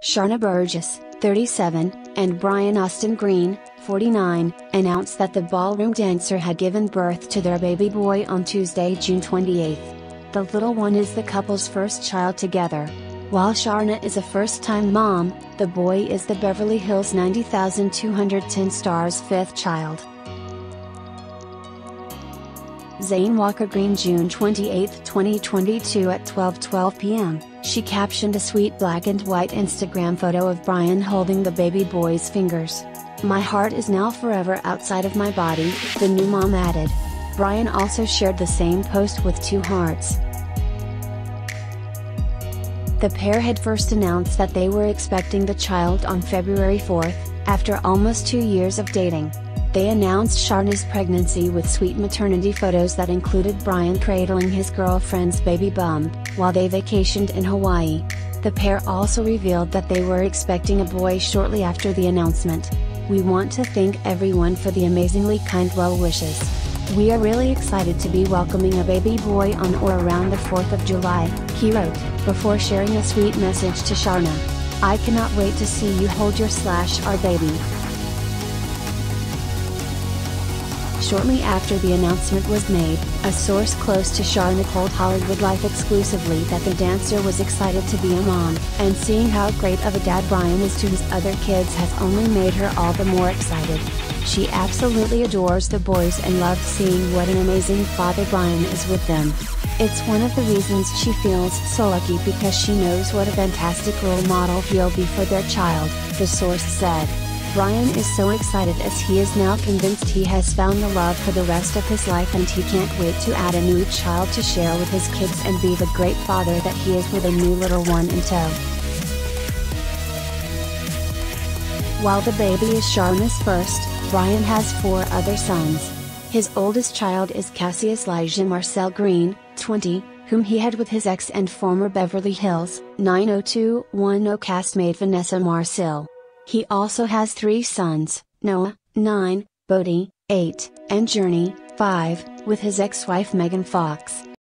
Sharna Burgess, 37, and Brian Austin Green, 49, announced that the ballroom dancer had given birth to their baby boy on Tuesday, June 28. The little one is the couple's first child together. While Sharna is a first time mom, the boy is the Beverly Hills 90210 star's fifth child. Zane Walker Green June 28, 2022 at 12:12 p.m. She captioned a sweet black and white Instagram photo of Brian holding the baby boy's fingers. My heart is now forever outside of my body, the new mom added. Brian also shared the same post with two hearts. The pair had first announced that they were expecting the child on February 4, after almost two years of dating. They announced Sharna's pregnancy with sweet maternity photos that included Brian cradling his girlfriend's baby bump, while they vacationed in Hawaii. The pair also revealed that they were expecting a boy shortly after the announcement. We want to thank everyone for the amazingly kind well wishes. We are really excited to be welcoming a baby boy on or around the 4th of July, he wrote, before sharing a sweet message to Sharna. I cannot wait to see you hold your slash our baby. Shortly after the announcement was made, a source close to Sharna told Hollywood Life exclusively that the dancer was excited to be a mom, and seeing how great of a dad Brian is to his other kids has only made her all the more excited. She absolutely adores the boys and loves seeing what an amazing father Brian is with them. It's one of the reasons she feels so lucky because she knows what a fantastic role model he'll be for their child, the source said. Brian is so excited as he is now convinced he has found the love for the rest of his life and he can't wait to add a new child to share with his kids and be the great father that he is with a new little one in tow. While the baby is Sharna's first, Brian has four other sons. His oldest child is Kassius Elijah Marcel Green, 20, whom he had with his ex and former Beverly Hills 90210 castmate Vanessa Marcil. He also has three sons, Noah, 9, Bodhi, 8, and Journey, 5, with his ex-wife Megan Fox.